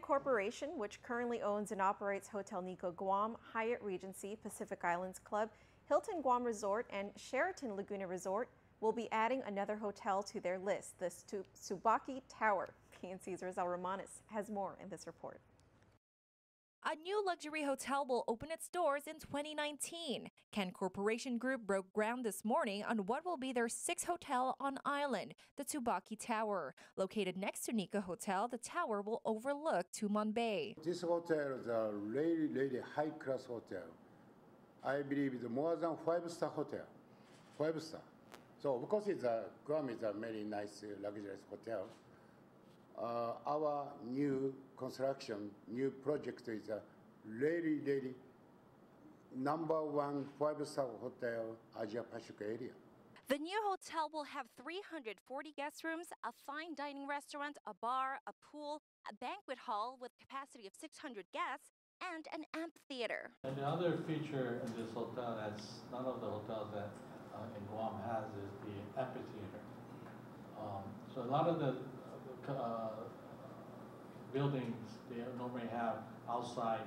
Corporation, which currently owns and operates Hotel Nikko Guam, Hyatt Regency, Pacific Islands Club, Hilton Guam Resort, and Sheraton Laguna Resort, will be adding another hotel to their list, the Tsubaki Tower. PNC's Rosal Romanes has more in this report. A new luxury hotel will open its doors in 2019. Ken Corporation Group broke ground this morning on what will be their sixth hotel on island, the Tsubaki Tower. Located next to Nikko Hotel, the tower will overlook Tumon Bay. This hotel is a really, really high-class hotel. I believe it's more than five-star hotel, five star. So of course, it's a Guam is a very nice, uh, luxurious hotel uh, our new construction, new project is a really, really number one five-star hotel, Asia Pacific area. The new hotel will have 340 guest rooms, a fine dining restaurant, a bar, a pool, a banquet hall with capacity of 600 guests, and an amphitheater. And the other feature in this hotel that's none of the hotels that uh, in Guam has is the amphitheater. Um, so a lot of the uh, buildings, they normally have outside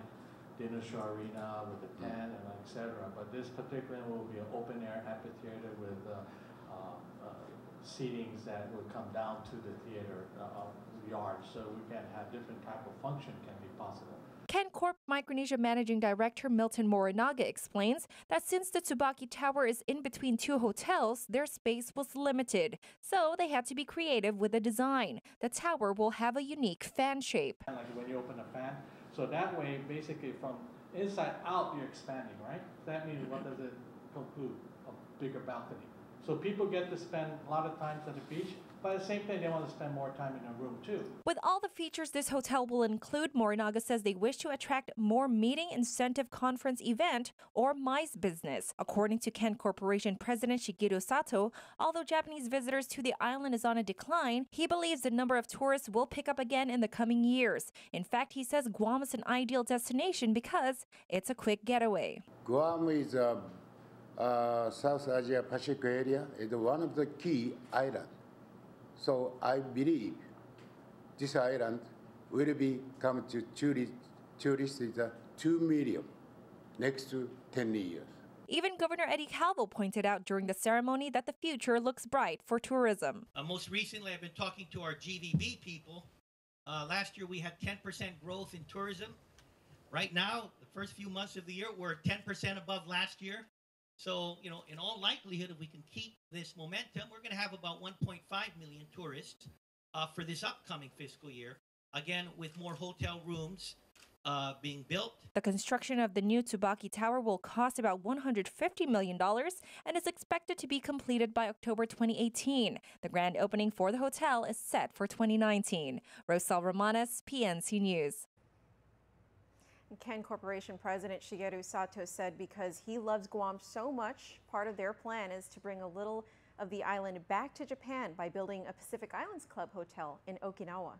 dinner show arena with a tent and etc. But this particular will be an open air amphitheater with uh, uh, uh, seatings that would come down to the theater uh, yard. So we can have different type of function can be possible. Ken Corp Micronesia Managing Director Milton Morinaga explains that since the Tsubaki Tower is in between two hotels, their space was limited. So they had to be creative with the design. The tower will have a unique fan shape. Like when you open a fan, so that way basically from inside out you're expanding, right? That means what does it conclude? A bigger balcony. So people get to spend a lot of times at the beach, but at the same time, they want to spend more time in a room too. With all the features this hotel will include, Morinaga says they wish to attract more meeting incentive conference event or MICE business. According to Ken Corporation President Shigeru Sato, although Japanese visitors to the island is on a decline, he believes the number of tourists will pick up again in the coming years. In fact, he says Guam is an ideal destination because it's a quick getaway. Guam is a uh, South Asia Pacific area is one of the key islands. So I believe this island will be come to tourist, tourists is uh, 2 million next to 10 years. Even Governor Eddie Calvo pointed out during the ceremony that the future looks bright for tourism. Uh, most recently, I've been talking to our GVB people. Uh, last year, we had 10% growth in tourism. Right now, the first few months of the year, we're 10% above last year. So, you know, in all likelihood, if we can keep this momentum, we're going to have about 1.5 million tourists uh, for this upcoming fiscal year. Again, with more hotel rooms uh, being built. The construction of the new Tsubaki Tower will cost about $150 million and is expected to be completed by October 2018. The grand opening for the hotel is set for 2019. Rosal Romanes, PNC News. Ken Corporation President Shigeru Sato said because he loves Guam so much, part of their plan is to bring a little of the island back to Japan by building a Pacific Islands Club hotel in Okinawa.